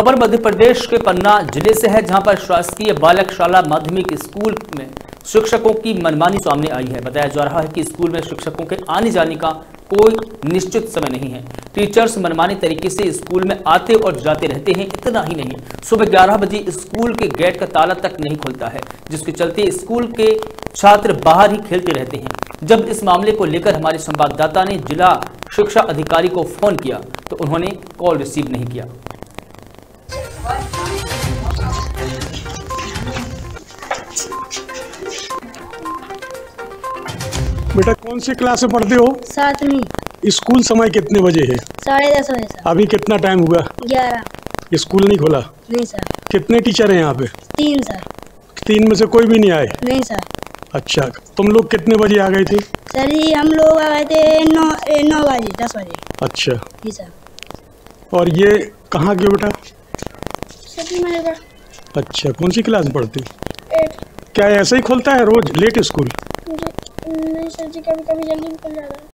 खबर मध्य प्रदेश के पन्ना ज़िले से है, जहाँ पर शासकीय बालक शाला माध्यमिक स्कूल में शिक्षकों की मनमानी सामने आई है। बताया जा रहा है कि स्कूल में शिक्षकों के आने जाने का कोई निश्चित समय नहीं है। टीचर्स मनमानी तरीके से स्कूल में आते और जाते रहते हैं, इतना ही नहीं। सुबह 11 बजे स्कूल के गेट का ताला तक नहीं खुलता है, जिसके चलते स्कूल के छात्र बाहर ही खेलते रहते हैं। जब इस मामले को लेकर हमारे संवाददाता ने जिला शिक्षा अधिकारी को फ़ोन किया तो उन्होंने कॉल रिसीव नहीं किया। बेटा कौन सी क्लास में पढ़ते हो? सातवीं। स्कूल समय कितने बजे है? साढ़े दस बजे अभी कितना टाइम हुआ? ग्यारह। स्कूल नहीं खोला? नहीं सर। कितने टीचर हैं यहाँ पे? तीन सर। तीन में से कोई भी नहीं आए? नहीं सर। अच्छा तुम लोग कितने बजे आ गए थे? सर जी हम लोग आ गए थे नौ नौ बजे दस बजे। अच्छा। जी सर। और ये कहाँ के बेटा? अच्छा कौन सी क्लास में पढ़ते हो? क्या ऐसे ही खुलता है रोज लेट स्कूल सर जी कभी कभी जल्दी निकल जाता है।